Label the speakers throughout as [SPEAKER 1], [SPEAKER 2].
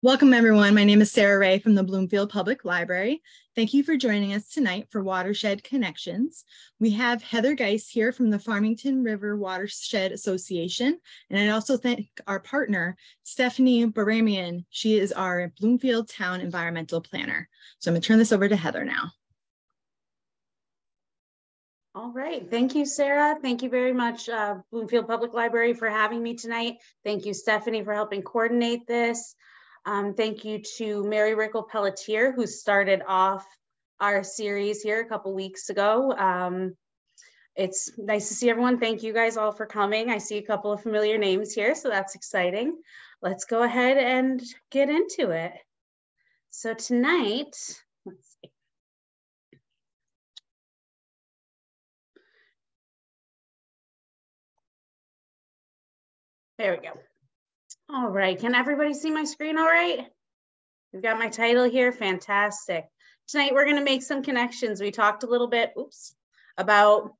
[SPEAKER 1] Welcome everyone. My name is Sarah Ray from the Bloomfield Public Library. Thank you for joining us tonight for Watershed Connections. We have Heather Geist here from the Farmington River Watershed Association. And I'd also thank our partner, Stephanie Bahramian. She is our Bloomfield Town Environmental Planner. So I'm gonna turn this over to Heather now.
[SPEAKER 2] All right. Thank you, Sarah. Thank you very much, uh, Bloomfield Public Library, for having me tonight. Thank you, Stephanie, for helping coordinate this. Um, thank you to Mary Rickel Pelletier, who started off our series here a couple weeks ago. Um, it's nice to see everyone. Thank you guys all for coming. I see a couple of familiar names here, so that's exciting. Let's go ahead and get into it. So tonight, let's see. There we go. All right, can everybody see my screen all right? We've got my title here, fantastic. Tonight we're gonna make some connections. We talked a little bit, oops, about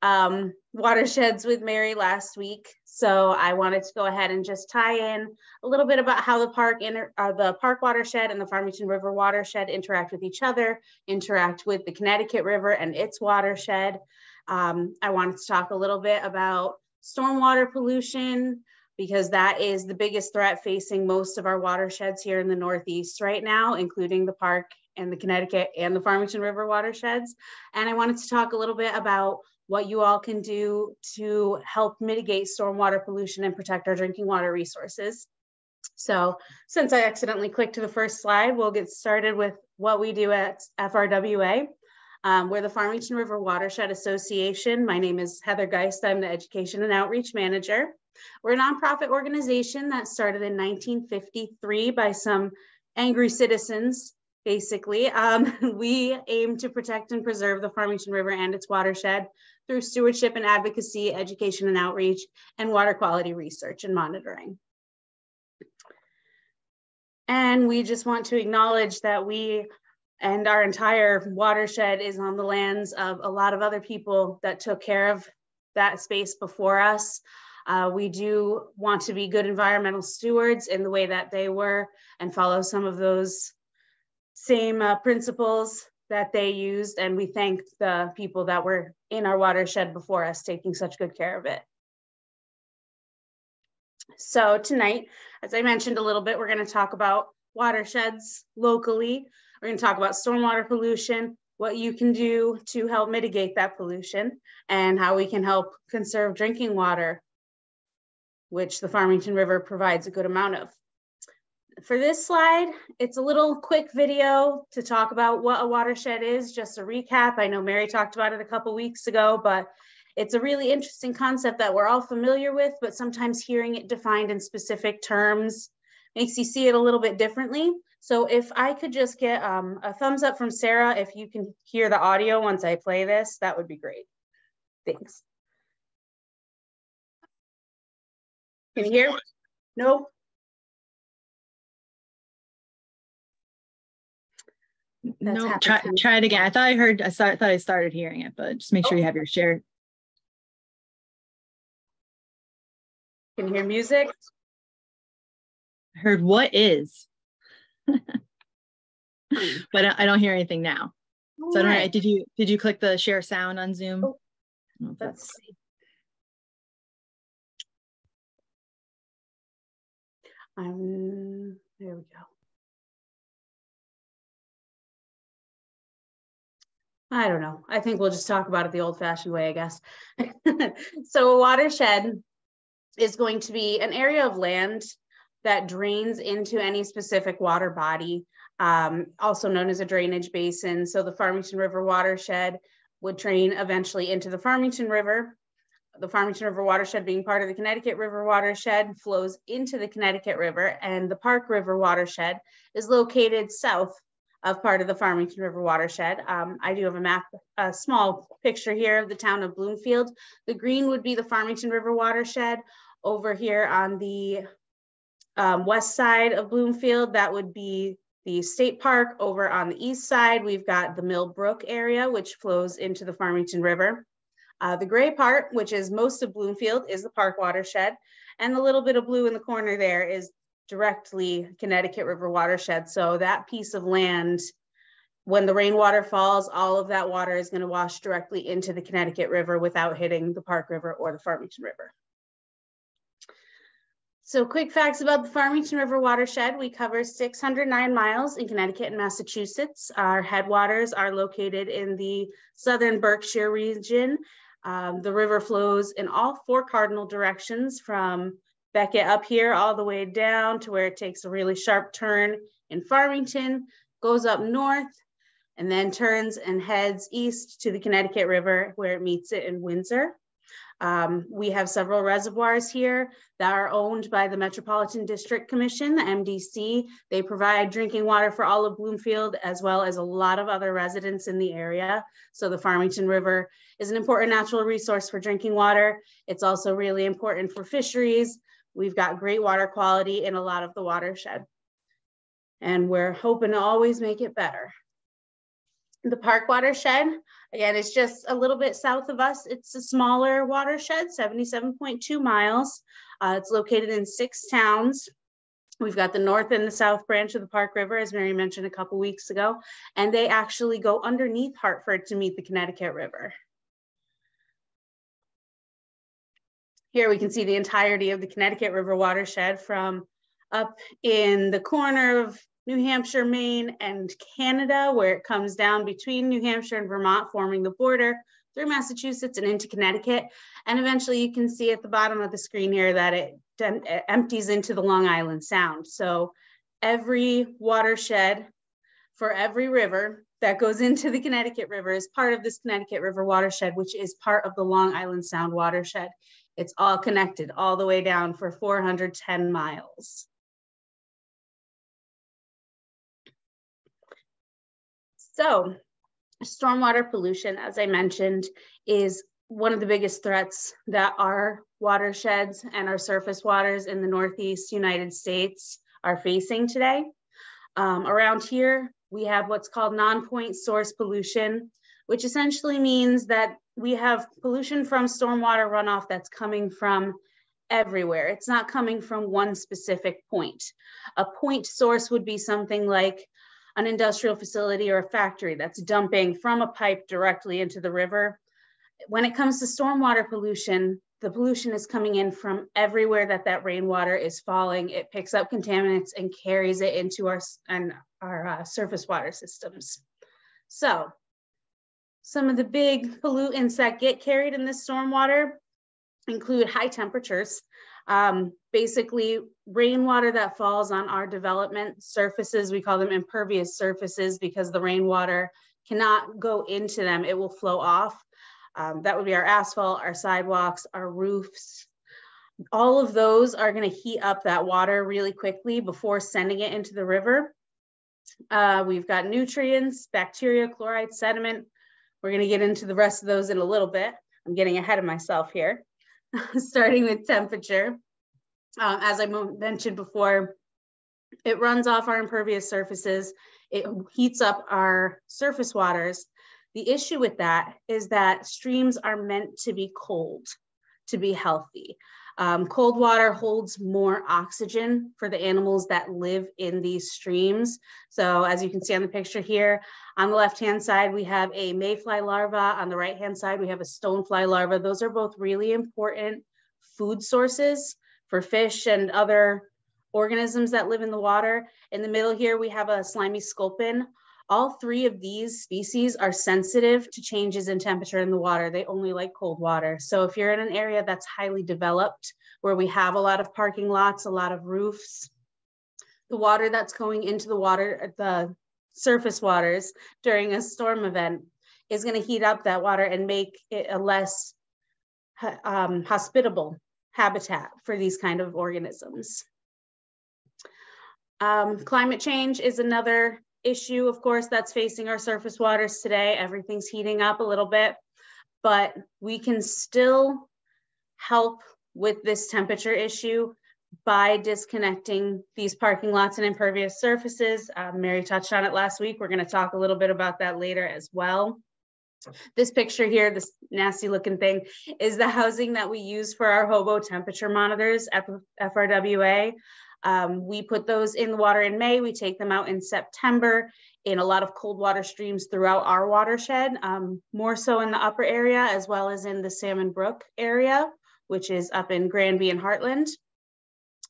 [SPEAKER 2] um, watersheds with Mary last week. So I wanted to go ahead and just tie in a little bit about how the park, inter, uh, the park watershed and the Farmington River watershed interact with each other, interact with the Connecticut River and its watershed. Um, I wanted to talk a little bit about stormwater pollution, because that is the biggest threat facing most of our watersheds here in the Northeast right now, including the park and the Connecticut and the Farmington River watersheds. And I wanted to talk a little bit about what you all can do to help mitigate stormwater pollution and protect our drinking water resources. So since I accidentally clicked to the first slide, we'll get started with what we do at FRWA. Um, we're the Farmington River Watershed Association. My name is Heather Geist. I'm the Education and Outreach Manager. We're a nonprofit organization that started in 1953 by some angry citizens, basically. Um, we aim to protect and preserve the Farmington River and its watershed through stewardship and advocacy, education and outreach, and water quality research and monitoring. And we just want to acknowledge that we and our entire watershed is on the lands of a lot of other people that took care of that space before us. Uh, we do want to be good environmental stewards in the way that they were and follow some of those same uh, principles that they used. And we thank the people that were in our watershed before us taking such good care of it. So tonight, as I mentioned a little bit, we're gonna talk about watersheds locally. We're gonna talk about stormwater pollution, what you can do to help mitigate that pollution, and how we can help conserve drinking water which the Farmington River provides a good amount of. For this slide, it's a little quick video to talk about what a watershed is, just a recap. I know Mary talked about it a couple weeks ago, but it's a really interesting concept that we're all familiar with, but sometimes hearing it defined in specific terms makes you see it a little bit differently. So if I could just get um, a thumbs up from Sarah, if you can hear the audio once I play this, that would be great. Thanks. Can you hear? No?
[SPEAKER 1] no, try, try it again. I thought I heard, I thought I started hearing it, but just make sure oh. you have your share.
[SPEAKER 2] Can you hear music?
[SPEAKER 1] I heard what is, hmm. but I don't hear anything now. so I don't know. Did you did you click the share sound on Zoom? Oh,
[SPEAKER 2] let's see. There we go. I don't know. I think we'll just talk about it the old fashioned way, I guess. so, a watershed is going to be an area of land that drains into any specific water body, um, also known as a drainage basin. So, the Farmington River watershed would drain eventually into the Farmington River the Farmington River watershed being part of the Connecticut River watershed flows into the Connecticut River and the Park River watershed is located south of part of the Farmington River watershed. Um, I do have a map, a small picture here of the town of Bloomfield. The green would be the Farmington River watershed. Over here on the um, west side of Bloomfield, that would be the state park. Over on the east side, we've got the Mill Brook area, which flows into the Farmington River. Uh, the gray part, which is most of Bloomfield, is the park watershed. And the little bit of blue in the corner there is directly Connecticut River watershed. So that piece of land, when the rainwater falls, all of that water is gonna wash directly into the Connecticut River without hitting the Park River or the Farmington River. So quick facts about the Farmington River watershed. We cover 609 miles in Connecticut and Massachusetts. Our headwaters are located in the southern Berkshire region. Um, the river flows in all four cardinal directions from Becket up here all the way down to where it takes a really sharp turn in Farmington, goes up north, and then turns and heads east to the Connecticut River where it meets it in Windsor. Um, we have several reservoirs here that are owned by the Metropolitan District Commission, the MDC. They provide drinking water for all of Bloomfield, as well as a lot of other residents in the area. So the Farmington River is an important natural resource for drinking water. It's also really important for fisheries. We've got great water quality in a lot of the watershed. And we're hoping to always make it better. The park watershed, again, it's just a little bit south of us. It's a smaller watershed, 77.2 miles. Uh, it's located in six towns. We've got the north and the south branch of the Park River, as Mary mentioned a couple weeks ago, and they actually go underneath Hartford to meet the Connecticut River. Here we can see the entirety of the Connecticut River watershed from up in the corner of New Hampshire, Maine, and Canada, where it comes down between New Hampshire and Vermont, forming the border through Massachusetts and into Connecticut. And eventually you can see at the bottom of the screen here that it, it empties into the Long Island Sound. So every watershed for every river that goes into the Connecticut River is part of this Connecticut River watershed, which is part of the Long Island Sound watershed. It's all connected all the way down for 410 miles. So stormwater pollution, as I mentioned, is one of the biggest threats that our watersheds and our surface waters in the Northeast United States are facing today. Um, around here, we have what's called non-point source pollution, which essentially means that we have pollution from stormwater runoff that's coming from everywhere. It's not coming from one specific point. A point source would be something like an industrial facility or a factory that's dumping from a pipe directly into the river. When it comes to stormwater pollution, the pollution is coming in from everywhere that that rainwater is falling. It picks up contaminants and carries it into our, and our uh, surface water systems. So some of the big pollutants that get carried in this stormwater include high temperatures. Um, basically, rainwater that falls on our development surfaces, we call them impervious surfaces because the rainwater cannot go into them, it will flow off. Um, that would be our asphalt, our sidewalks, our roofs. All of those are going to heat up that water really quickly before sending it into the river. Uh, we've got nutrients, bacteria, chloride, sediment. We're going to get into the rest of those in a little bit. I'm getting ahead of myself here. starting with temperature. Um, as I mentioned before, it runs off our impervious surfaces. It heats up our surface waters. The issue with that is that streams are meant to be cold to be healthy. Um, cold water holds more oxygen for the animals that live in these streams. So as you can see on the picture here, on the left-hand side, we have a mayfly larva. On the right-hand side, we have a stonefly larva. Those are both really important food sources for fish and other organisms that live in the water. In the middle here, we have a slimy sculpin. All three of these species are sensitive to changes in temperature in the water. They only like cold water. So if you're in an area that's highly developed, where we have a lot of parking lots, a lot of roofs, the water that's going into the water, the surface waters during a storm event is going to heat up that water and make it a less um, hospitable habitat for these kind of organisms. Um, climate change is another issue, of course, that's facing our surface waters today. Everything's heating up a little bit, but we can still help with this temperature issue by disconnecting these parking lots and impervious surfaces. Uh, Mary touched on it last week. We're going to talk a little bit about that later as well. This picture here, this nasty looking thing, is the housing that we use for our hobo temperature monitors at the FRWA. Um, we put those in the water in May, we take them out in September in a lot of cold water streams throughout our watershed, um, more so in the upper area as well as in the Salmon Brook area, which is up in Granby and Hartland.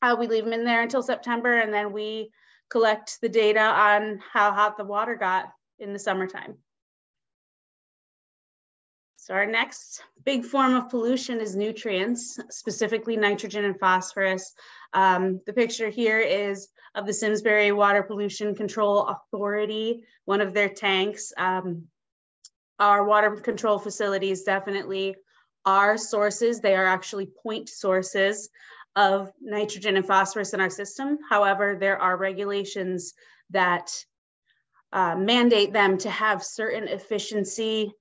[SPEAKER 2] Uh, we leave them in there until September and then we collect the data on how hot the water got in the summertime. So our next big form of pollution is nutrients, specifically nitrogen and phosphorus. Um, the picture here is of the Simsbury Water Pollution Control Authority, one of their tanks. Um, our water control facilities definitely are sources. They are actually point sources of nitrogen and phosphorus in our system. However, there are regulations that uh, mandate them to have certain efficiency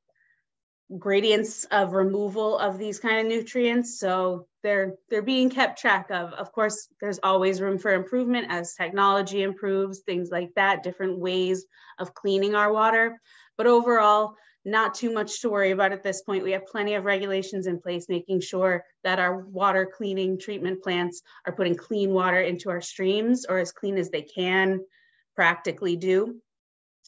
[SPEAKER 2] gradients of removal of these kind of nutrients. So they're they're being kept track of. Of course, there's always room for improvement as technology improves, things like that, different ways of cleaning our water. But overall, not too much to worry about at this point. We have plenty of regulations in place, making sure that our water cleaning treatment plants are putting clean water into our streams or as clean as they can practically do.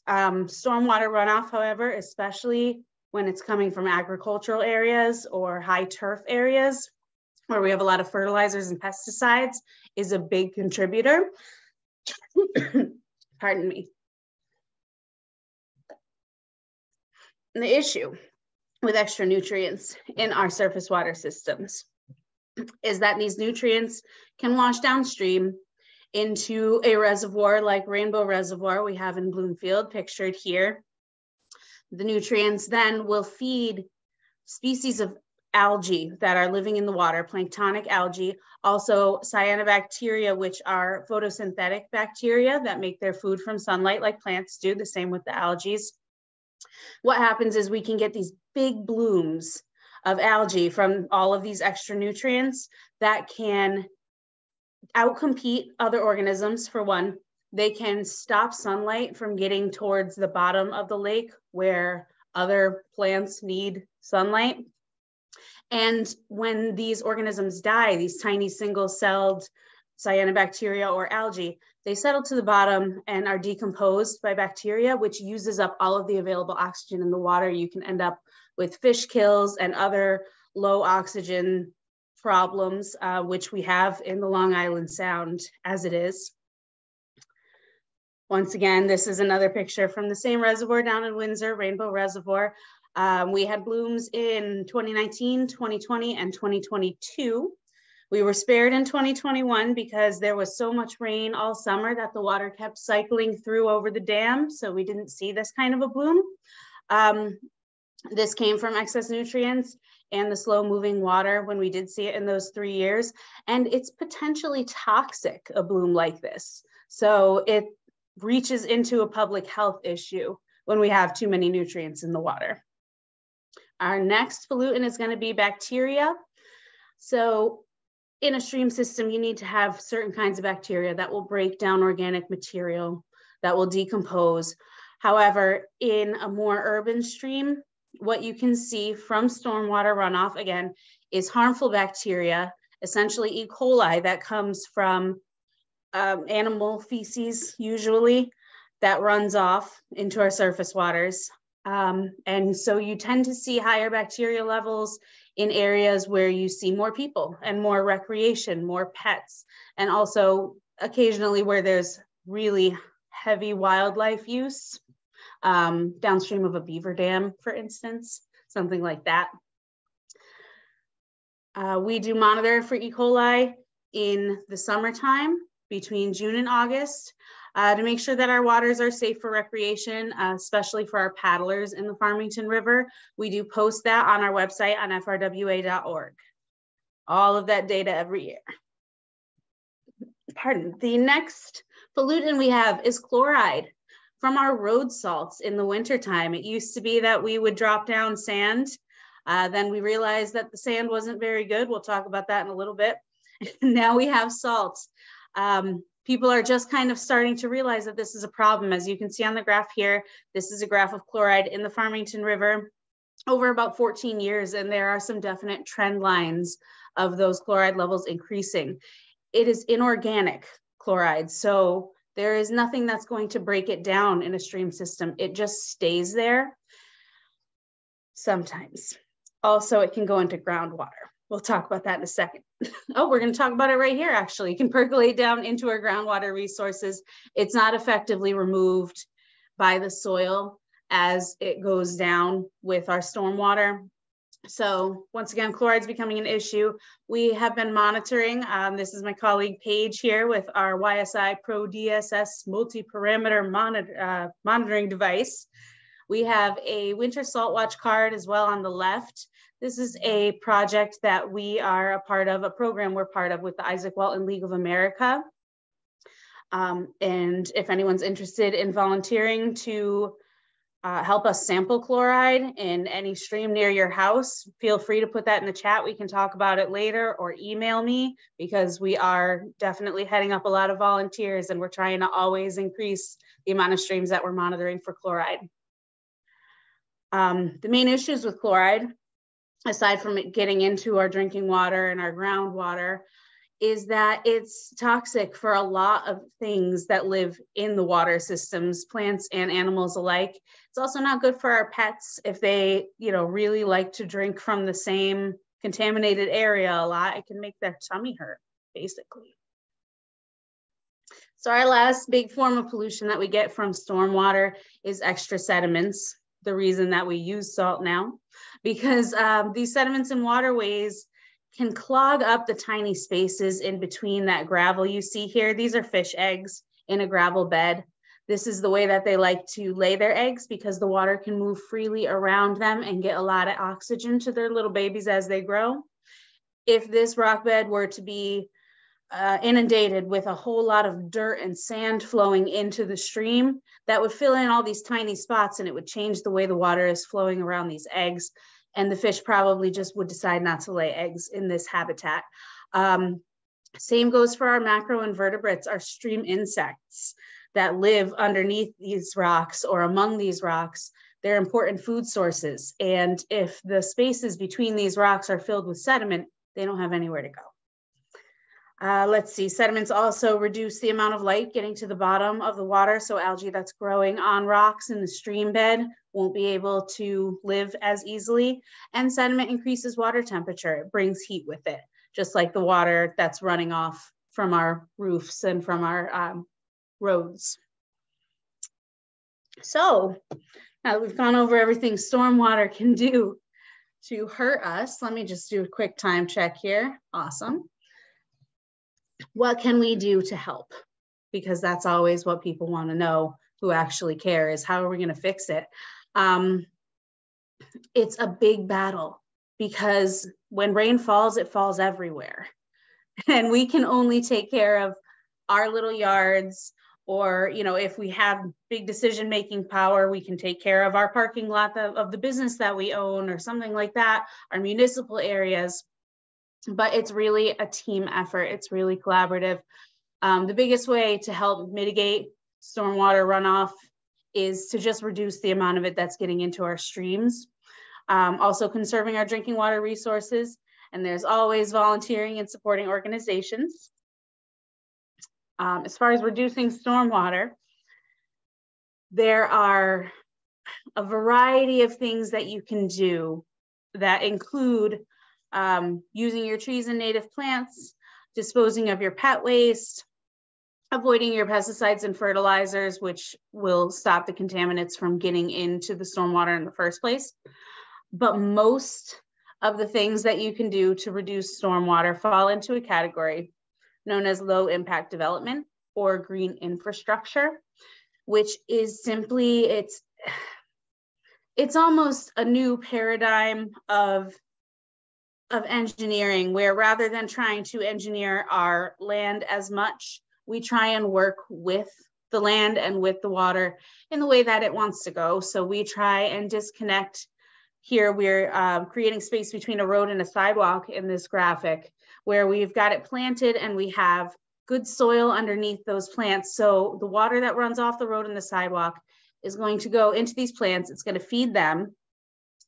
[SPEAKER 2] Um, stormwater runoff, however, especially when it's coming from agricultural areas or high turf areas where we have a lot of fertilizers and pesticides is a big contributor. Pardon me. The issue with extra nutrients in our surface water systems is that these nutrients can wash downstream into a reservoir like Rainbow Reservoir we have in Bloomfield, pictured here. The nutrients then will feed species of algae that are living in the water, planktonic algae, also cyanobacteria, which are photosynthetic bacteria that make their food from sunlight like plants do, the same with the algae. What happens is we can get these big blooms of algae from all of these extra nutrients that can outcompete other organisms for one, they can stop sunlight from getting towards the bottom of the lake where other plants need sunlight. And when these organisms die, these tiny single celled cyanobacteria or algae, they settle to the bottom and are decomposed by bacteria, which uses up all of the available oxygen in the water. You can end up with fish kills and other low oxygen problems, uh, which we have in the Long Island Sound as it is. Once again, this is another picture from the same reservoir down in Windsor, Rainbow Reservoir. Um, we had blooms in 2019, 2020, and 2022. We were spared in 2021 because there was so much rain all summer that the water kept cycling through over the dam. So we didn't see this kind of a bloom. Um, this came from excess nutrients and the slow moving water when we did see it in those three years. And it's potentially toxic, a bloom like this. So it reaches into a public health issue when we have too many nutrients in the water. Our next pollutant is going to be bacteria. So in a stream system, you need to have certain kinds of bacteria that will break down organic material, that will decompose. However, in a more urban stream, what you can see from stormwater runoff, again, is harmful bacteria, essentially E. coli that comes from um, animal feces usually that runs off into our surface waters. Um, and so you tend to see higher bacteria levels in areas where you see more people and more recreation, more pets, and also occasionally where there's really heavy wildlife use, um, downstream of a beaver dam, for instance, something like that. Uh, we do monitor for E. coli in the summertime between June and August uh, to make sure that our waters are safe for recreation, uh, especially for our paddlers in the Farmington River. We do post that on our website on frwa.org. All of that data every year. Pardon. The next pollutant we have is chloride from our road salts in the wintertime. It used to be that we would drop down sand. Uh, then we realized that the sand wasn't very good. We'll talk about that in a little bit. now we have salts um, people are just kind of starting to realize that this is a problem. As you can see on the graph here, this is a graph of chloride in the Farmington River. over about 14 years, and there are some definite trend lines of those chloride levels increasing. It is inorganic chloride, so there is nothing that's going to break it down in a stream system. It just stays there sometimes. Also, it can go into groundwater. We'll talk about that in a second. Oh, we're going to talk about it right here, actually. It can percolate down into our groundwater resources. It's not effectively removed by the soil as it goes down with our stormwater. So once again, chloride is becoming an issue. We have been monitoring, um, this is my colleague Paige here with our YSI Pro DSS multi-parameter monitor, uh, monitoring device. We have a winter salt watch card as well on the left. This is a project that we are a part of, a program we're part of with the Izaak Walton League of America. Um, and if anyone's interested in volunteering to uh, help us sample chloride in any stream near your house, feel free to put that in the chat. We can talk about it later or email me because we are definitely heading up a lot of volunteers and we're trying to always increase the amount of streams that we're monitoring for chloride. Um, the main issues with chloride, aside from it getting into our drinking water and our groundwater, is that it's toxic for a lot of things that live in the water systems, plants and animals alike. It's also not good for our pets if they, you know, really like to drink from the same contaminated area a lot. It can make their tummy hurt, basically. So our last big form of pollution that we get from stormwater is extra sediments. The reason that we use salt now, because um, these sediments and waterways can clog up the tiny spaces in between that gravel you see here. These are fish eggs in a gravel bed. This is the way that they like to lay their eggs because the water can move freely around them and get a lot of oxygen to their little babies as they grow. If this rock bed were to be uh, inundated with a whole lot of dirt and sand flowing into the stream, that would fill in all these tiny spots and it would change the way the water is flowing around these eggs and the fish probably just would decide not to lay eggs in this habitat. Um, same goes for our macroinvertebrates, our stream insects that live underneath these rocks or among these rocks. They're important food sources. And if the spaces between these rocks are filled with sediment, they don't have anywhere to go. Uh, let's see, sediments also reduce the amount of light getting to the bottom of the water. So algae that's growing on rocks in the stream bed won't be able to live as easily. And sediment increases water temperature. It brings heat with it, just like the water that's running off from our roofs and from our um, roads. So now that we've gone over everything stormwater can do to hurt us. Let me just do a quick time check here. Awesome what can we do to help? Because that's always what people want to know who actually care is how are we going to fix it? Um, it's a big battle because when rain falls, it falls everywhere. And we can only take care of our little yards or you know if we have big decision making power we can take care of our parking lot of, of, the business that we own or something like that our municipal areas but it's really a team effort. It's really collaborative. Um, the biggest way to help mitigate stormwater runoff is to just reduce the amount of it that's getting into our streams. Um, also conserving our drinking water resources. And there's always volunteering and supporting organizations. Um, as far as reducing stormwater, there are a variety of things that you can do that include um, using your trees and native plants, disposing of your pet waste, avoiding your pesticides and fertilizers, which will stop the contaminants from getting into the stormwater in the first place. But most of the things that you can do to reduce stormwater fall into a category known as low impact development or green infrastructure, which is simply, it's, it's almost a new paradigm of of engineering where rather than trying to engineer our land as much, we try and work with the land and with the water in the way that it wants to go. So we try and disconnect. Here we're uh, creating space between a road and a sidewalk in this graphic where we've got it planted and we have good soil underneath those plants. So the water that runs off the road and the sidewalk is going to go into these plants. It's going to feed them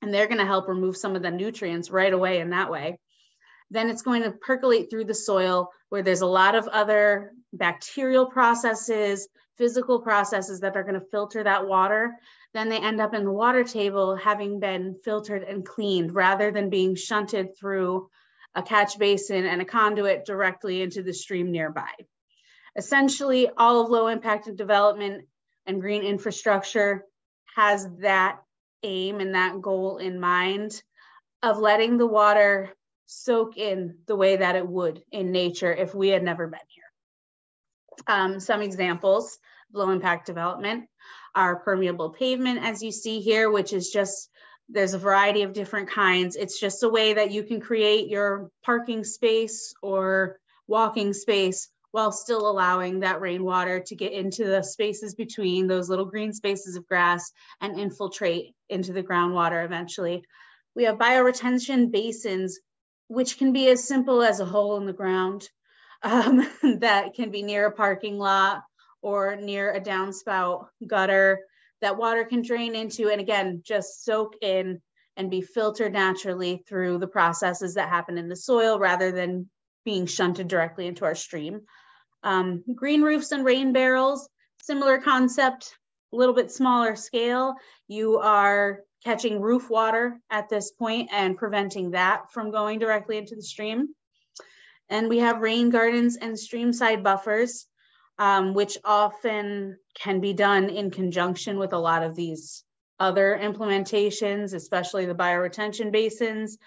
[SPEAKER 2] and they're going to help remove some of the nutrients right away in that way. Then it's going to percolate through the soil where there's a lot of other bacterial processes, physical processes that are going to filter that water. Then they end up in the water table having been filtered and cleaned rather than being shunted through a catch basin and a conduit directly into the stream nearby. Essentially, all of low impact development and green infrastructure has that aim and that goal in mind of letting the water soak in the way that it would in nature if we had never been here. Um, some examples low impact development are permeable pavement, as you see here, which is just, there's a variety of different kinds. It's just a way that you can create your parking space or walking space while still allowing that rainwater to get into the spaces between those little green spaces of grass and infiltrate into the groundwater eventually. We have bioretention basins, which can be as simple as a hole in the ground um, that can be near a parking lot or near a downspout gutter that water can drain into and again, just soak in and be filtered naturally through the processes that happen in the soil rather than being shunted directly into our stream. Um, green roofs and rain barrels, similar concept, a little bit smaller scale. You are catching roof water at this point and preventing that from going directly into the stream. And we have rain gardens and streamside buffers, um, which often can be done in conjunction with a lot of these other implementations, especially the bioretention basins.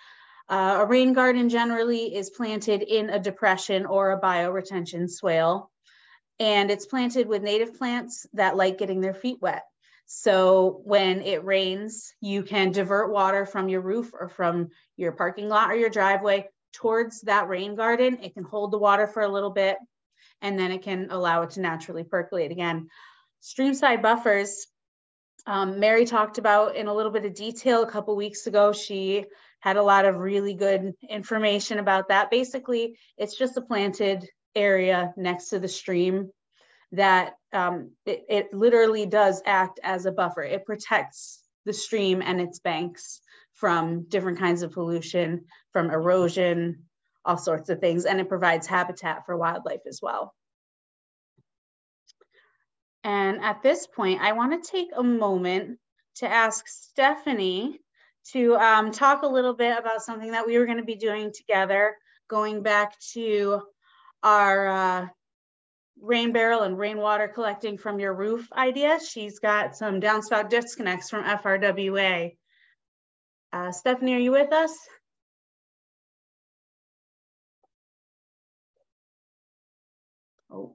[SPEAKER 2] Uh, a rain garden generally is planted in a depression or a bioretention swale, and it's planted with native plants that like getting their feet wet. So when it rains, you can divert water from your roof or from your parking lot or your driveway towards that rain garden. It can hold the water for a little bit, and then it can allow it to naturally percolate again. Streamside buffers, um, Mary talked about in a little bit of detail a couple weeks ago. She had a lot of really good information about that. Basically, it's just a planted area next to the stream that um, it, it literally does act as a buffer. It protects the stream and its banks from different kinds of pollution, from erosion, all sorts of things, and it provides habitat for wildlife as well. And at this point, I want to take a moment to ask Stephanie to um, talk a little bit about something that we were going to be doing together, going back to our uh, rain barrel and rainwater collecting from your roof idea. She's got some downspout disconnects from FRWA. Uh, Stephanie, are you with us? Oh,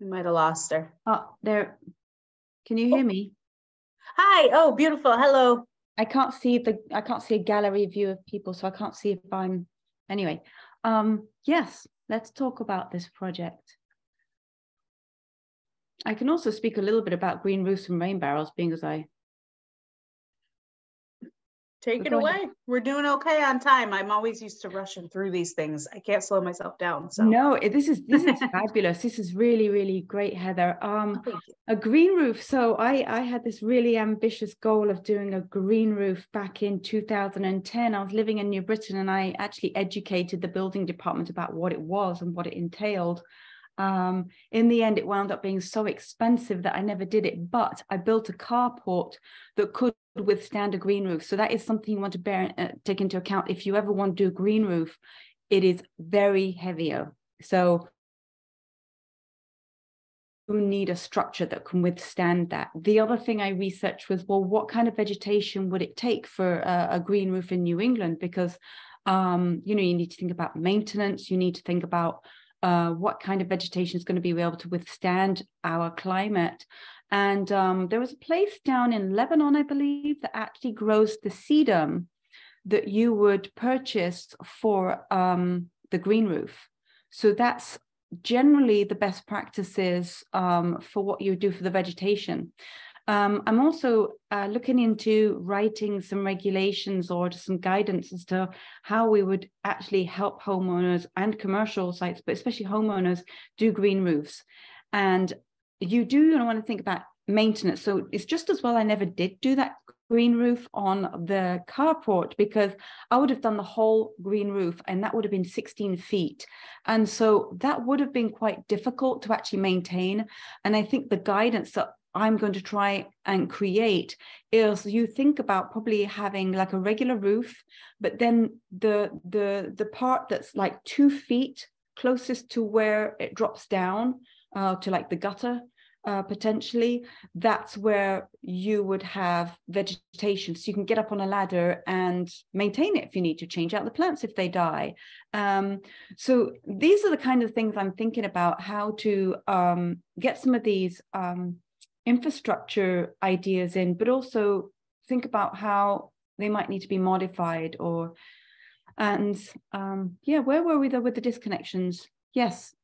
[SPEAKER 2] we might have lost her.
[SPEAKER 3] Oh, there. Can you hear oh. me?
[SPEAKER 2] Hi. Oh, beautiful. Hello.
[SPEAKER 3] I can't see the I can't see a gallery view of people, so I can't see if I'm anyway. Um, yes, let's talk about this project. I can also speak a little bit about green roofs and rain barrels, being as I
[SPEAKER 2] Take it away. We're doing okay on time. I'm always used to rushing through these things. I can't slow myself down. So
[SPEAKER 3] no, this is this is fabulous. This is really really great, Heather. Um, oh, a green roof. So I I had this really ambitious goal of doing a green roof back in 2010. I was living in New Britain, and I actually educated the building department about what it was and what it entailed. Um, in the end, it wound up being so expensive that I never did it. But I built a carport that could withstand a green roof. So that is something you want to bear uh, take into account if you ever want to do a green roof. It is very heavier. So you need a structure that can withstand that. The other thing I researched was, well, what kind of vegetation would it take for a, a green roof in New England? Because, um, you know, you need to think about maintenance. You need to think about uh, what kind of vegetation is going to be able to withstand our climate. And um, there was a place down in Lebanon, I believe, that actually grows the sedum that you would purchase for um, the green roof. So that's generally the best practices um, for what you do for the vegetation. Um, I'm also uh, looking into writing some regulations or some guidance as to how we would actually help homeowners and commercial sites, but especially homeowners, do green roofs. And you do want to think about maintenance. So it's just as well I never did do that green roof on the carport because I would have done the whole green roof and that would have been 16 feet. And so that would have been quite difficult to actually maintain. And I think the guidance that I'm going to try and create is you think about probably having like a regular roof, but then the the the part that's like two feet closest to where it drops down uh, to like the gutter uh, potentially, that's where you would have vegetation. So you can get up on a ladder and maintain it if you need to, change out the plants if they die. Um, so these are the kind of things I'm thinking about how to um, get some of these um, infrastructure ideas in, but also think about how they might need to be modified or and um, yeah, where were we though with the disconnections? Yes,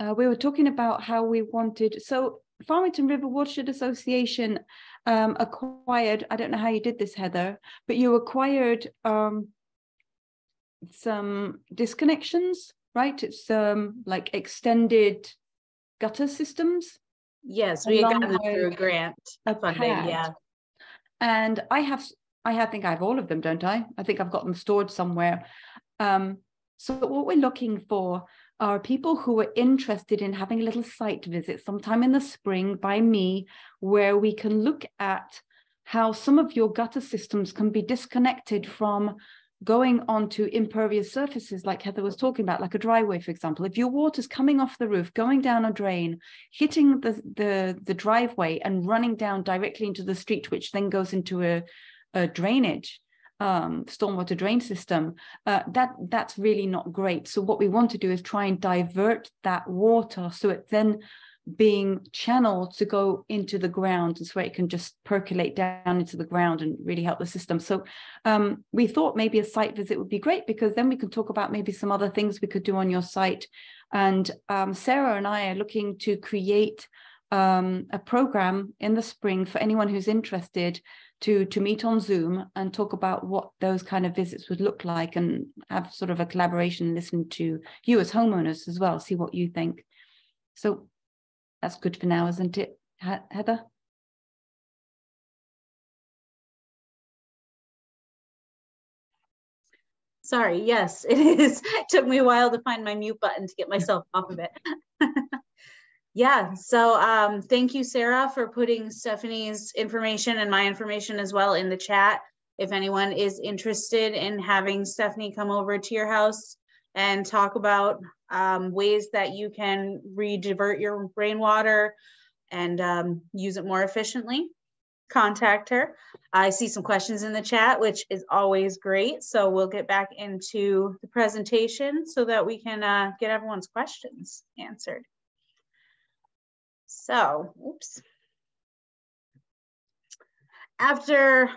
[SPEAKER 3] uh, we were talking about how we wanted. So Farmington River Watershed Association um, acquired. I don't know how you did this, Heather, but you acquired um, some disconnections, right? It's um, like extended gutter systems.
[SPEAKER 2] Yes, we got them through a grant a funding. Yeah,
[SPEAKER 3] and I have. I think I have all of them, don't I? I think I've got them stored somewhere. Um, so what we're looking for are people who are interested in having a little site visit sometime in the spring by me, where we can look at how some of your gutter systems can be disconnected from going onto impervious surfaces like Heather was talking about, like a driveway, for example. If your water's coming off the roof, going down a drain, hitting the, the, the driveway and running down directly into the street, which then goes into a, a drainage, um, stormwater drain system, uh, that that's really not great. So what we want to do is try and divert that water so it then being channeled to go into the ground and so it can just percolate down into the ground and really help the system. So um, we thought maybe a site visit would be great because then we can talk about maybe some other things we could do on your site. And um, Sarah and I are looking to create um, a program in the spring for anyone who's interested to to meet on Zoom and talk about what those kind of visits would look like and have sort of a collaboration, listen to you as homeowners as well, see what you think. So that's good for now, isn't it, Heather?
[SPEAKER 2] Sorry, yes, it is. It took me a while to find my mute button to get myself off of it. Yeah, so um, thank you, Sarah, for putting Stephanie's information and my information as well in the chat. If anyone is interested in having Stephanie come over to your house and talk about um, ways that you can re-divert your rainwater and um, use it more efficiently, contact her. I see some questions in the chat, which is always great. So we'll get back into the presentation so that we can uh, get everyone's questions answered. So, oops. After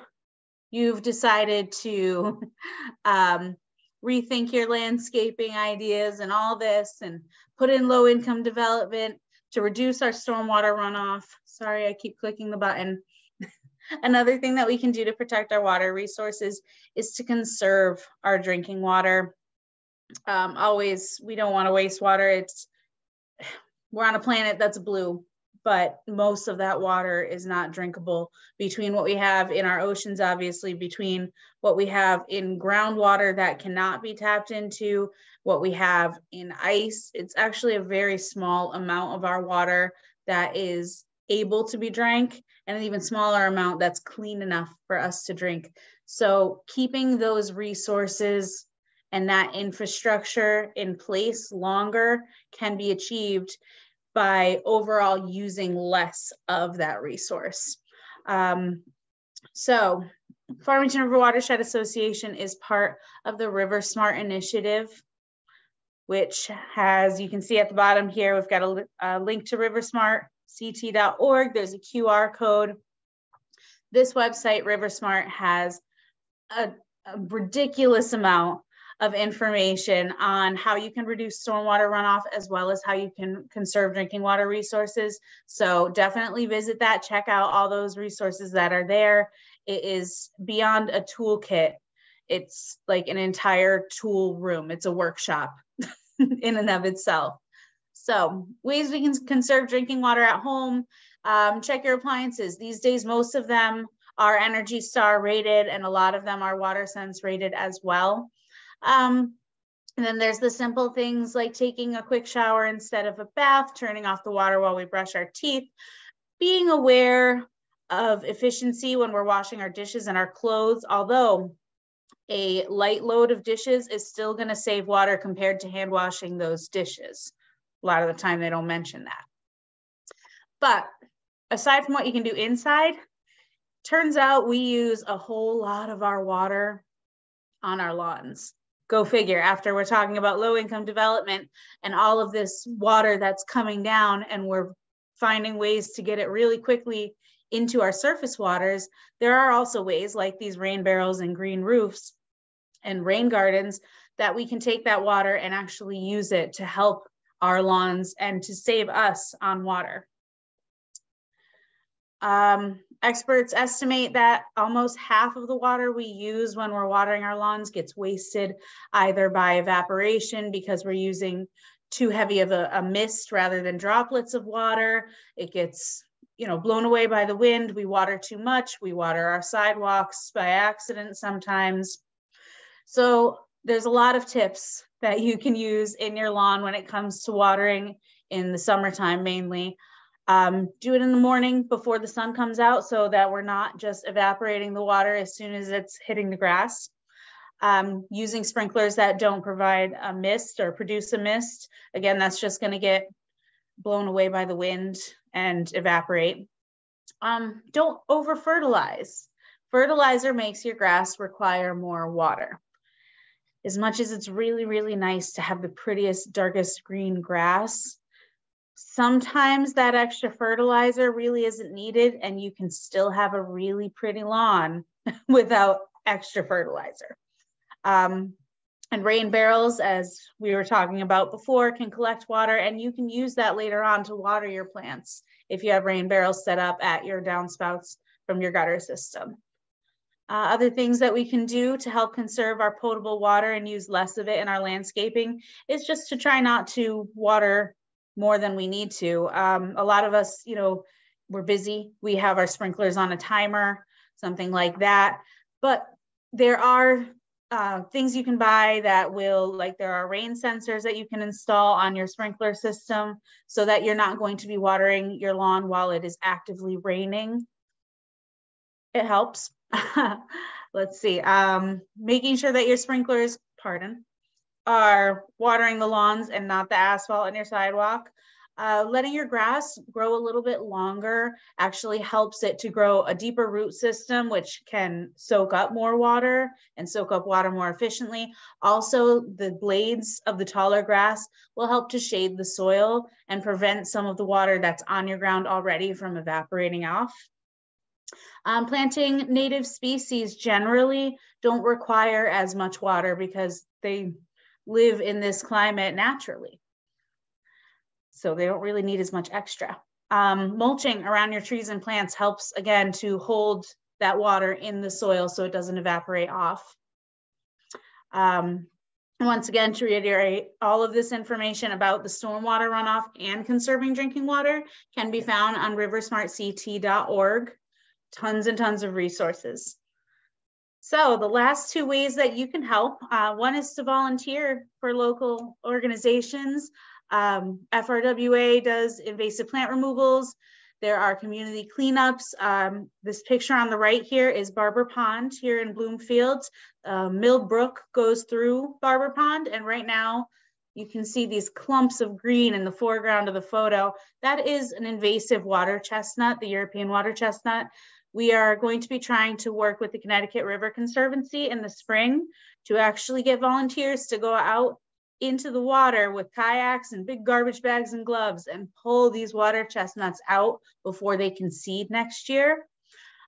[SPEAKER 2] you've decided to um, rethink your landscaping ideas and all this and put in low income development to reduce our stormwater runoff. Sorry, I keep clicking the button. Another thing that we can do to protect our water resources is to conserve our drinking water. Um, always, we don't want to waste water. It's we're on a planet that's blue but most of that water is not drinkable between what we have in our oceans, obviously, between what we have in groundwater that cannot be tapped into, what we have in ice. It's actually a very small amount of our water that is able to be drank and an even smaller amount that's clean enough for us to drink. So keeping those resources and that infrastructure in place longer can be achieved by overall using less of that resource. Um, so Farmington River Watershed Association is part of the River Smart Initiative, which has, you can see at the bottom here, we've got a, a link to riversmartct.org. There's a QR code. This website, RiverSmart, has a, a ridiculous amount of information on how you can reduce stormwater runoff as well as how you can conserve drinking water resources. So definitely visit that, check out all those resources that are there. It is beyond a toolkit. It's like an entire tool room. It's a workshop in and of itself. So ways we can conserve drinking water at home, um, check your appliances. These days, most of them are Energy Star rated, and a lot of them are WaterSense rated as well. Um, and then there's the simple things like taking a quick shower instead of a bath, turning off the water while we brush our teeth, being aware of efficiency when we're washing our dishes and our clothes, although a light load of dishes is still going to save water compared to hand washing those dishes. A lot of the time they don't mention that. But aside from what you can do inside, turns out we use a whole lot of our water on our lawns. Go figure, after we're talking about low income development and all of this water that's coming down, and we're finding ways to get it really quickly into our surface waters, there are also ways like these rain barrels and green roofs and rain gardens that we can take that water and actually use it to help our lawns and to save us on water. Um, experts estimate that almost half of the water we use when we're watering our lawns gets wasted either by evaporation because we're using too heavy of a, a mist rather than droplets of water. It gets you know blown away by the wind. We water too much. We water our sidewalks by accident sometimes. So there's a lot of tips that you can use in your lawn when it comes to watering in the summertime mainly. Um, do it in the morning before the sun comes out so that we're not just evaporating the water as soon as it's hitting the grass. Um, using sprinklers that don't provide a mist or produce a mist. Again, that's just going to get blown away by the wind and evaporate. Um, don't over fertilize. Fertilizer makes your grass require more water as much as it's really, really nice to have the prettiest, darkest green grass, sometimes that extra fertilizer really isn't needed and you can still have a really pretty lawn without extra fertilizer. Um, and rain barrels, as we were talking about before, can collect water and you can use that later on to water your plants if you have rain barrels set up at your downspouts from your gutter system. Uh, other things that we can do to help conserve our potable water and use less of it in our landscaping is just to try not to water more than we need to. Um, a lot of us, you know, we're busy. We have our sprinklers on a timer, something like that. But there are uh, things you can buy that will, like there are rain sensors that you can install on your sprinkler system so that you're not going to be watering your lawn while it is actively raining. It helps. let's see, um, making sure that your sprinklers, pardon, are watering the lawns and not the asphalt on your sidewalk. Uh, letting your grass grow a little bit longer actually helps it to grow a deeper root system, which can soak up more water and soak up water more efficiently. Also, the blades of the taller grass will help to shade the soil and prevent some of the water that's on your ground already from evaporating off. Um, planting native species generally don't require as much water because they live in this climate naturally. So they don't really need as much extra. Um, mulching around your trees and plants helps again to hold that water in the soil so it doesn't evaporate off. Um, once again, to reiterate, all of this information about the stormwater runoff and conserving drinking water can be found on riversmartct.org tons and tons of resources. So the last two ways that you can help, uh, one is to volunteer for local organizations. Um, FRWA does invasive plant removals. There are community cleanups. Um, this picture on the right here is Barber Pond here in Bloomfield. Uh, Mill Brook goes through Barber Pond and right now you can see these clumps of green in the foreground of the photo. That is an invasive water chestnut, the European water chestnut. We are going to be trying to work with the Connecticut River Conservancy in the spring to actually get volunteers to go out into the water with kayaks and big garbage bags and gloves and pull these water chestnuts out before they can seed next year.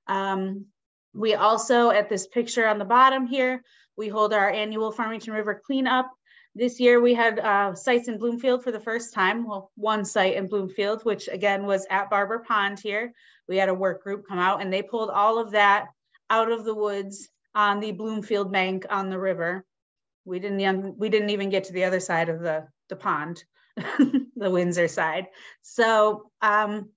[SPEAKER 2] Um, we also, at this picture on the bottom here, we hold our annual Farmington River cleanup. This year we had uh, sites in Bloomfield for the first time. Well, one site in Bloomfield, which again was at Barber Pond here we had a work group come out and they pulled all of that out of the woods on the Bloomfield bank on the river. We didn't we didn't even get to the other side of the, the pond, the Windsor side. So um,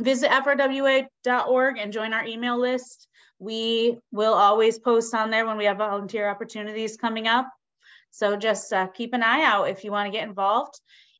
[SPEAKER 2] visit frwa.org and join our email list. We will always post on there when we have volunteer opportunities coming up. So just uh, keep an eye out if you want to get involved.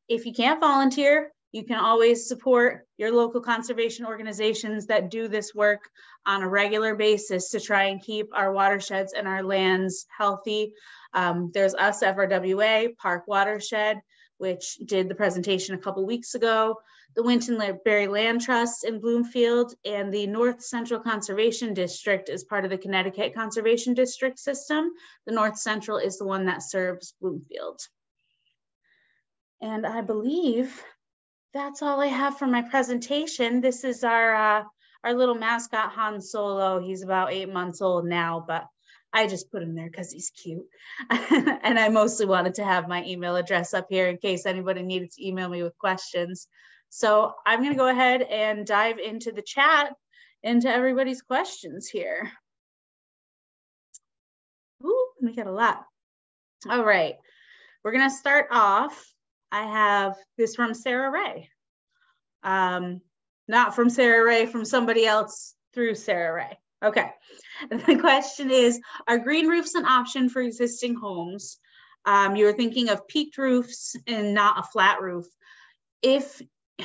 [SPEAKER 2] If you can't volunteer, you can always support your local conservation organizations that do this work on a regular basis to try and keep our watersheds and our lands healthy. Um, there's us, FRWA, Park Watershed, which did the presentation a couple weeks ago the Winton Berry Land Trust in Bloomfield, and the North Central Conservation District is part of the Connecticut Conservation District system. The North Central is the one that serves Bloomfield. And I believe that's all I have for my presentation. This is our, uh, our little mascot, Han Solo. He's about eight months old now, but I just put him there because he's cute. and I mostly wanted to have my email address up here in case anybody needed to email me with questions. So I'm going to go ahead and dive into the chat, into everybody's questions here. Ooh, we got a lot. All right, we're going to start off. I have this from Sarah Ray. Um, not from Sarah Ray, from somebody else through Sarah Ray. Okay. The question is Are green roofs an option for existing homes? Um, you were thinking of peaked roofs and not a flat roof. If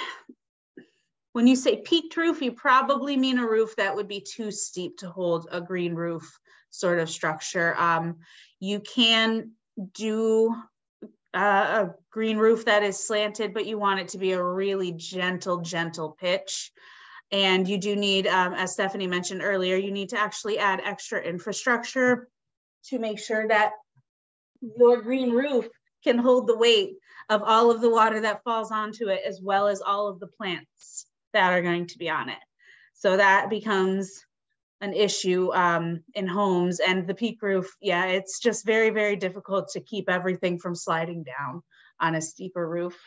[SPEAKER 2] when you say peaked roof, you probably mean a roof that would be too steep to hold a green roof sort of structure. Um, you can do uh, a green roof that is slanted, but you want it to be a really gentle, gentle pitch. And you do need, um, as Stephanie mentioned earlier, you need to actually add extra infrastructure to make sure that your green roof can hold the weight of all of the water that falls onto it, as well as all of the plants that are going to be on it. So that becomes an issue um, in homes and the peak roof. Yeah, it's just very, very difficult to keep everything from sliding down on a steeper roof.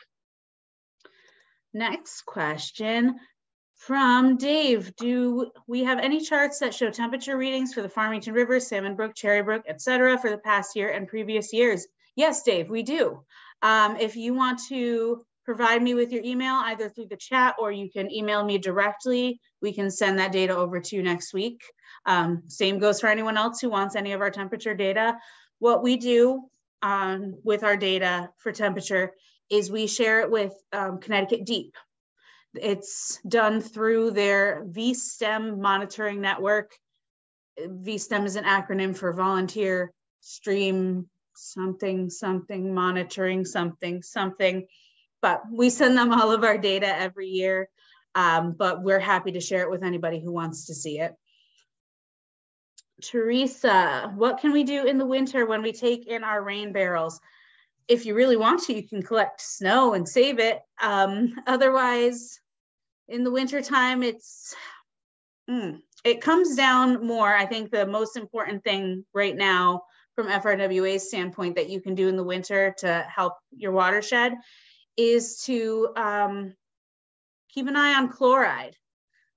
[SPEAKER 2] Next question from Dave. Do we have any charts that show temperature readings for the Farmington River, Salmon Brook, Cherry Brook, et cetera, for the past year and previous years? Yes, Dave, we do. Um, if you want to provide me with your email either through the chat or you can email me directly, we can send that data over to you next week. Um, same goes for anyone else who wants any of our temperature data. What we do um, with our data for temperature is we share it with um, Connecticut DEEP. It's done through their VSTEM monitoring network. VSTEM is an acronym for volunteer stream something, something, monitoring something, something. But we send them all of our data every year, um, but we're happy to share it with anybody who wants to see it. Teresa, what can we do in the winter when we take in our rain barrels? If you really want to, you can collect snow and save it. Um, otherwise, in the wintertime, it's, mm, it comes down more. I think the most important thing right now from FRWA's standpoint that you can do in the winter to help your watershed is to um, keep an eye on chloride.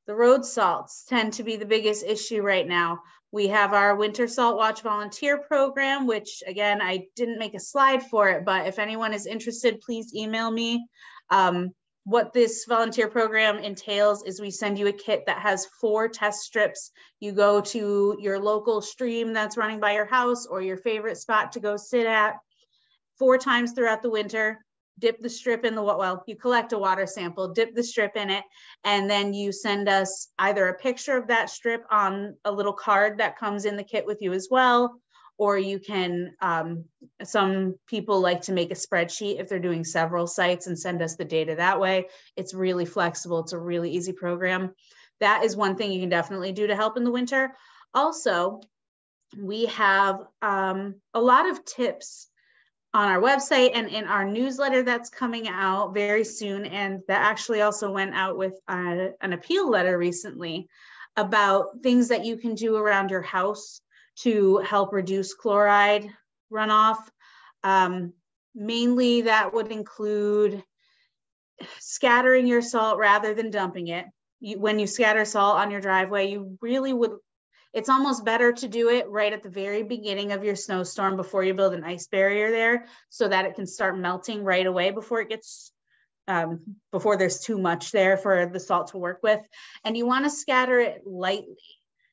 [SPEAKER 2] The road salts tend to be the biggest issue right now. We have our Winter Salt Watch volunteer program, which again, I didn't make a slide for it, but if anyone is interested, please email me. Um, what this volunteer program entails is we send you a kit that has four test strips. You go to your local stream that's running by your house or your favorite spot to go sit at four times throughout the winter. Dip the strip in the well, you collect a water sample, dip the strip in it, and then you send us either a picture of that strip on a little card that comes in the kit with you as well, or you can, um, some people like to make a spreadsheet if they're doing several sites and send us the data that way. It's really flexible. It's a really easy program. That is one thing you can definitely do to help in the winter. Also, we have um, a lot of tips on our website and in our newsletter that's coming out very soon. And that actually also went out with uh, an appeal letter recently about things that you can do around your house to help reduce chloride runoff. Um, mainly that would include scattering your salt rather than dumping it. You, when you scatter salt on your driveway, you really would, it's almost better to do it right at the very beginning of your snowstorm before you build an ice barrier there so that it can start melting right away before it gets um, before there's too much there for the salt to work with. And you wanna scatter it lightly.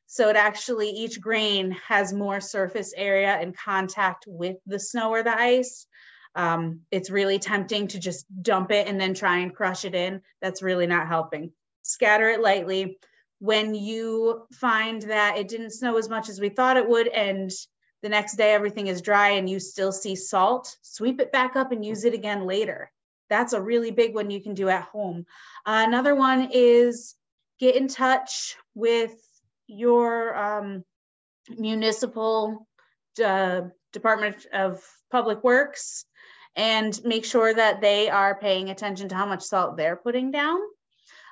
[SPEAKER 2] So it actually, each grain has more surface area and contact with the snow or the ice. Um, it's really tempting to just dump it and then try and crush it in. That's really not helping. Scatter it lightly. When you find that it didn't snow as much as we thought it would and the next day everything is dry and you still see salt, sweep it back up and use it again later. That's a really big one you can do at home. Uh, another one is get in touch with your um, municipal uh, Department of Public Works and make sure that they are paying attention to how much salt they're putting down.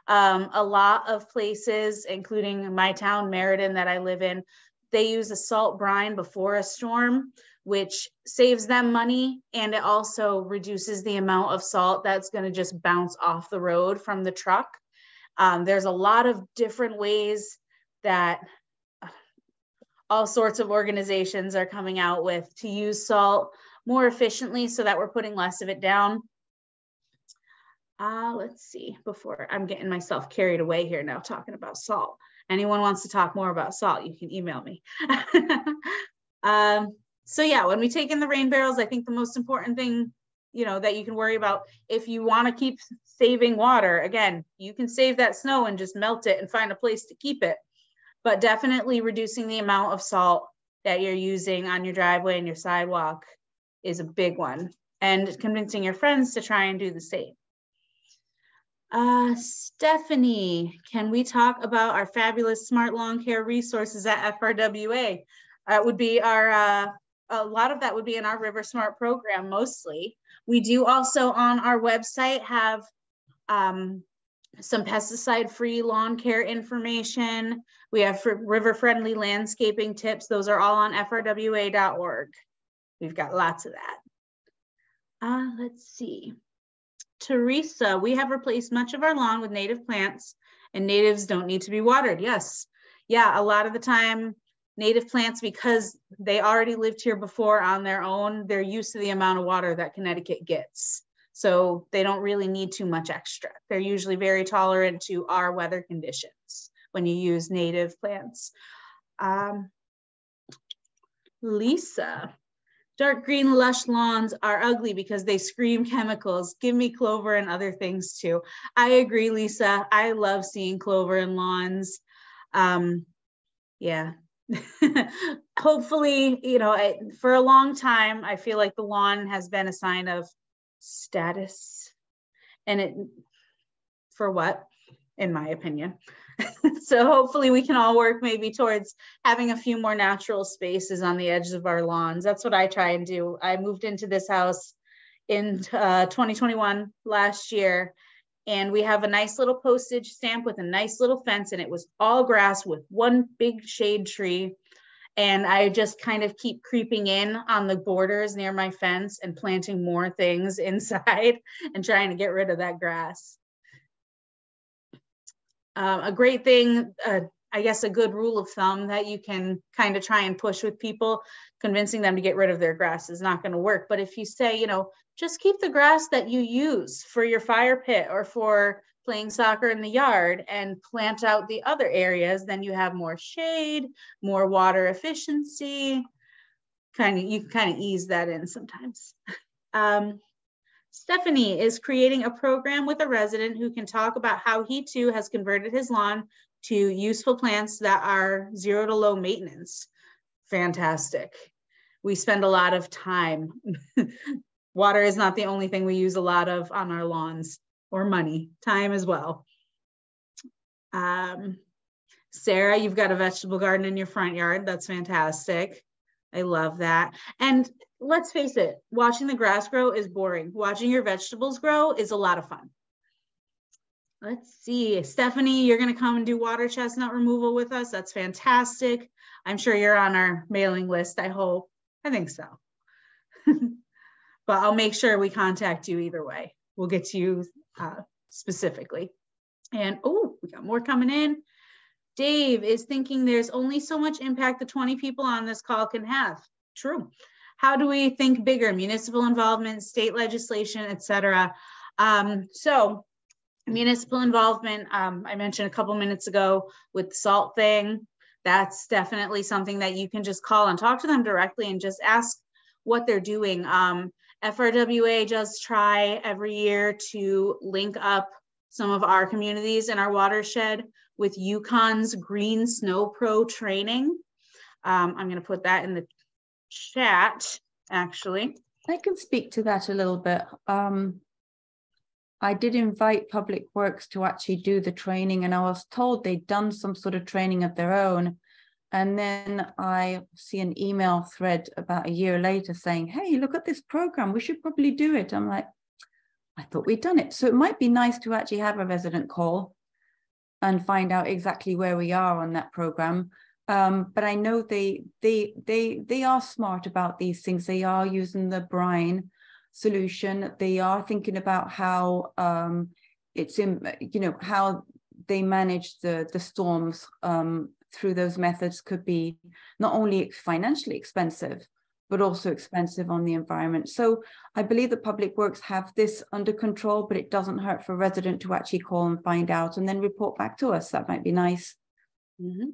[SPEAKER 2] Um, a lot of places, including my town, Meriden, that I live in, they use a salt brine before a storm, which saves them money and it also reduces the amount of salt that's going to just bounce off the road from the truck. Um, there's a lot of different ways that all sorts of organizations are coming out with to use salt more efficiently so that we're putting less of it down. Uh, let's see, before I'm getting myself carried away here now talking about salt anyone wants to talk more about salt, you can email me. um, so yeah, when we take in the rain barrels, I think the most important thing, you know, that you can worry about if you want to keep saving water, again, you can save that snow and just melt it and find a place to keep it. But definitely reducing the amount of salt that you're using on your driveway and your sidewalk is a big one. And convincing your friends to try and do the same. Uh, Stephanie, can we talk about our fabulous smart lawn care resources at FRWA? That uh, would be our, uh, a lot of that would be in our River Smart program mostly. We do also on our website have um, some pesticide free lawn care information. We have river friendly landscaping tips. Those are all on frwa.org. We've got lots of that. Uh, let's see. Teresa, we have replaced much of our lawn with native plants and natives don't need to be watered. Yes. Yeah, a lot of the time, native plants, because they already lived here before on their own, they're used to the amount of water that Connecticut gets. So they don't really need too much extra. They're usually very tolerant to our weather conditions when you use native plants. Um, Lisa, Dark green lush lawns are ugly because they scream chemicals. Give me clover and other things too. I agree, Lisa. I love seeing clover in lawns. Um, yeah. Hopefully, you know, I, for a long time, I feel like the lawn has been a sign of status. And it, for what, in my opinion? so hopefully we can all work maybe towards having a few more natural spaces on the edges of our lawns. That's what I try and do. I moved into this house in uh, 2021 last year and we have a nice little postage stamp with a nice little fence and it was all grass with one big shade tree and i just kind of keep creeping in on the borders near my fence and planting more things inside and trying to get rid of that grass uh, a great thing, uh, I guess a good rule of thumb that you can kind of try and push with people, convincing them to get rid of their grass is not going to work. But if you say, you know, just keep the grass that you use for your fire pit or for playing soccer in the yard and plant out the other areas, then you have more shade, more water efficiency. Kind of, you can kind of ease that in sometimes. Um, Stephanie is creating a program with a resident who can talk about how he too has converted his lawn to useful plants that are zero to low maintenance. Fantastic. We spend a lot of time. Water is not the only thing we use a lot of on our lawns or money, time as well. Um, Sarah, you've got a vegetable garden in your front yard. That's fantastic. I love that. And let's face it, watching the grass grow is boring. Watching your vegetables grow is a lot of fun. Let's see, Stephanie, you're gonna come and do water chestnut removal with us. That's fantastic. I'm sure you're on our mailing list, I hope. I think so. but I'll make sure we contact you either way. We'll get to you uh, specifically. And oh, we got more coming in. Dave is thinking there's only so much impact the 20 people on this call can have. True how do we think bigger, municipal involvement, state legislation, et cetera? Um, so municipal involvement, um, I mentioned a couple minutes ago with the salt thing. That's definitely something that you can just call and talk to them directly and just ask what they're doing. Um, FRWA does try every year to link up some of our communities in our watershed with UConn's Green Snow Pro training. Um, I'm going to put that in the chat, actually.
[SPEAKER 3] I can speak to that a little bit. Um, I did invite Public Works to actually do the training, and I was told they'd done some sort of training of their own. And then I see an email thread about a year later saying, Hey, look at this program. We should probably do it. I'm like, I thought we'd done it. So it might be nice to actually have a resident call and find out exactly where we are on that program. Um, but I know they they they they are smart about these things. They are using the brine solution. They are thinking about how um, it's in you know how they manage the the storms um, through those methods could be not only financially expensive but also expensive on the environment. So I believe the public works have this under control, but it doesn't hurt for a resident to actually call and find out and then report back to us. That might be nice.
[SPEAKER 2] Mm-hmm.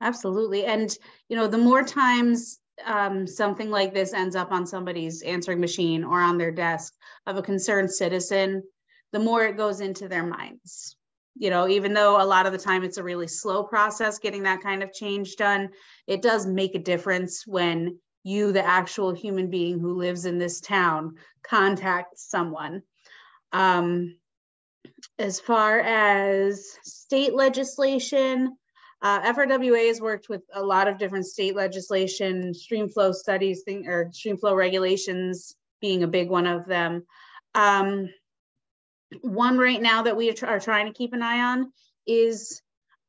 [SPEAKER 2] Absolutely. And, you know, the more times um, something like this ends up on somebody's answering machine or on their desk of a concerned citizen, the more it goes into their minds. You know, even though a lot of the time it's a really slow process getting that kind of change done, it does make a difference when you, the actual human being who lives in this town, contact someone. Um, as far as state legislation, uh, FRWA has worked with a lot of different state legislation, streamflow studies, thing, or streamflow regulations being a big one of them. Um, one right now that we are trying to keep an eye on is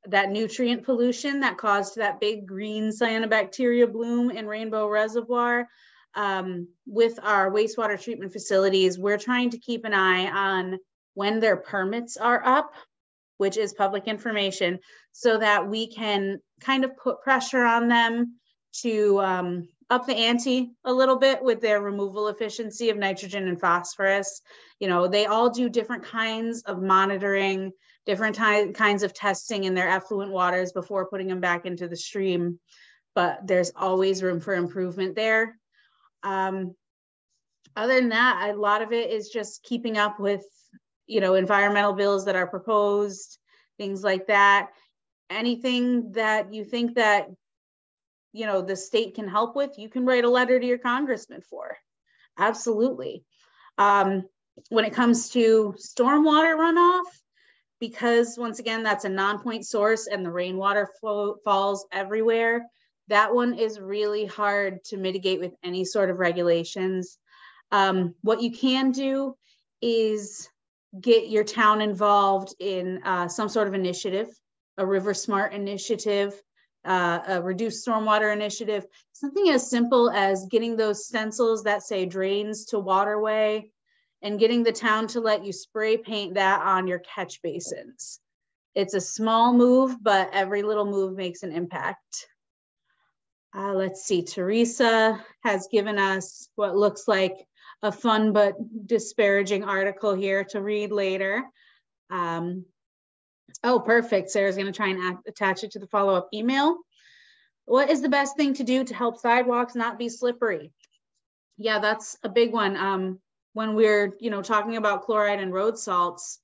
[SPEAKER 2] that nutrient pollution that caused that big green cyanobacteria bloom in Rainbow Reservoir. Um, with our wastewater treatment facilities, we're trying to keep an eye on when their permits are up which is public information, so that we can kind of put pressure on them to um, up the ante a little bit with their removal efficiency of nitrogen and phosphorus. You know, they all do different kinds of monitoring, different ty- kinds of testing in their effluent waters before putting them back into the stream. But there's always room for improvement there. Um, other than that, a lot of it is just keeping up with you know, environmental bills that are proposed, things like that. Anything that you think that, you know, the state can help with, you can write a letter to your congressman for. Absolutely. Um, when it comes to stormwater runoff, because once again, that's a non-point source and the rainwater falls everywhere, that one is really hard to mitigate with any sort of regulations. Um, what you can do is get your town involved in uh, some sort of initiative, a River Smart initiative, uh, a reduced stormwater initiative, something as simple as getting those stencils that say drains to waterway and getting the town to let you spray paint that on your catch basins. It's a small move, but every little move makes an impact. Uh, let's see, Teresa has given us what looks like a fun but disparaging article here to read later. Um, oh, perfect. Sarah's going to try and attach it to the follow-up email. What is the best thing to do to help sidewalks not be slippery? Yeah, that's a big one. Um, when we're, you know, talking about chloride and road salts,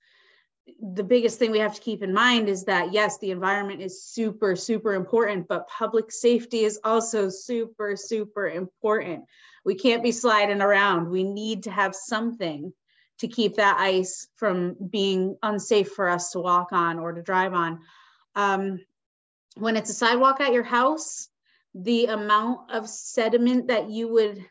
[SPEAKER 2] the biggest thing we have to keep in mind is that yes, the environment is super, super important, but public safety is also super, super important. We can't be sliding around. We need to have something to keep that ice from being unsafe for us to walk on or to drive on. Um, when it's a sidewalk at your house, the amount of sediment that you would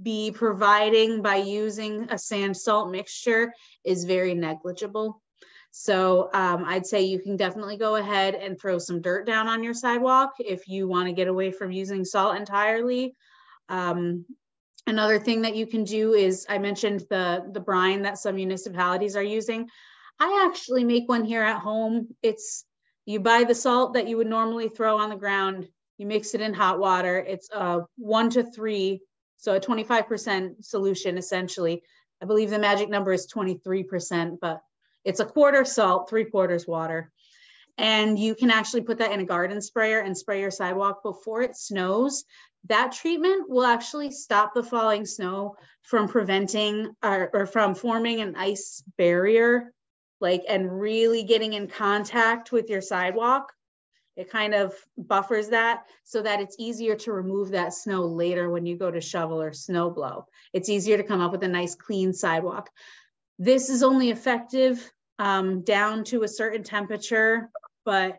[SPEAKER 2] be providing by using a sand salt mixture is very negligible. So um, I'd say you can definitely go ahead and throw some dirt down on your sidewalk if you want to get away from using salt entirely. Um, another thing that you can do is I mentioned the, the brine that some municipalities are using. I actually make one here at home. It's you buy the salt that you would normally throw on the ground, you mix it in hot water. It's a one to three, so a 25% solution essentially. I believe the magic number is 23%, but it's a quarter salt, three quarters water. And you can actually put that in a garden sprayer and spray your sidewalk before it snows. That treatment will actually stop the falling snow from preventing or, or from forming an ice barrier, like, and really getting in contact with your sidewalk. It kind of buffers that so that it's easier to remove that snow later when you go to shovel or snow blow. It's easier to come up with a nice clean sidewalk. This is only effective um, down to a certain temperature, but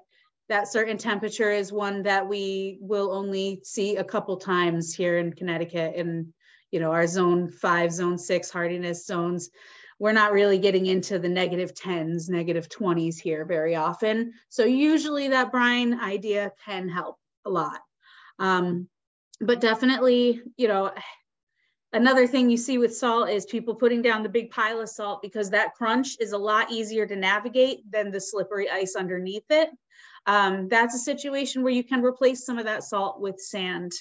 [SPEAKER 2] that certain temperature is one that we will only see a couple times here in Connecticut in you know our zone five, zone six hardiness zones we're not really getting into the negative 10s, negative 20s here very often. So usually that brine idea can help a lot. Um, but definitely, you know, another thing you see with salt is people putting down the big pile of salt because that crunch is a lot easier to navigate than the slippery ice underneath it. Um, that's a situation where you can replace some of that salt with sand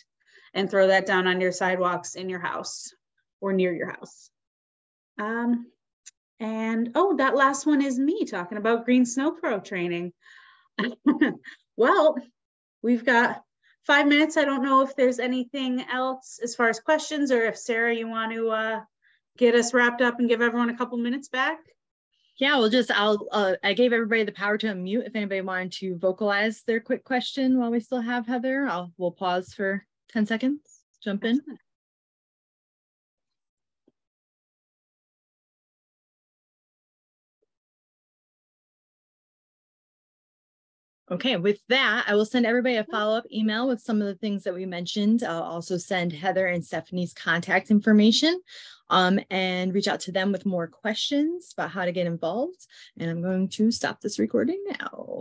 [SPEAKER 2] and throw that down on your sidewalks in your house or near your house. Um, and oh, that last one is me talking about Green Snow Pro training. well, we've got five minutes. I don't know if there's anything else as far as questions or if Sarah, you want to uh, get us wrapped up and give everyone a couple minutes back.
[SPEAKER 1] Yeah, we'll just, I'll, uh, I gave everybody the power to unmute. If anybody wanted to vocalize their quick question while we still have Heather, I'll, we'll pause for 10 seconds, jump in. Okay, with that, I will send everybody a follow-up email with some of the things that we mentioned. I'll also send Heather and Stephanie's contact information um, and reach out to them with more questions about how to get involved. And I'm going to stop this recording now.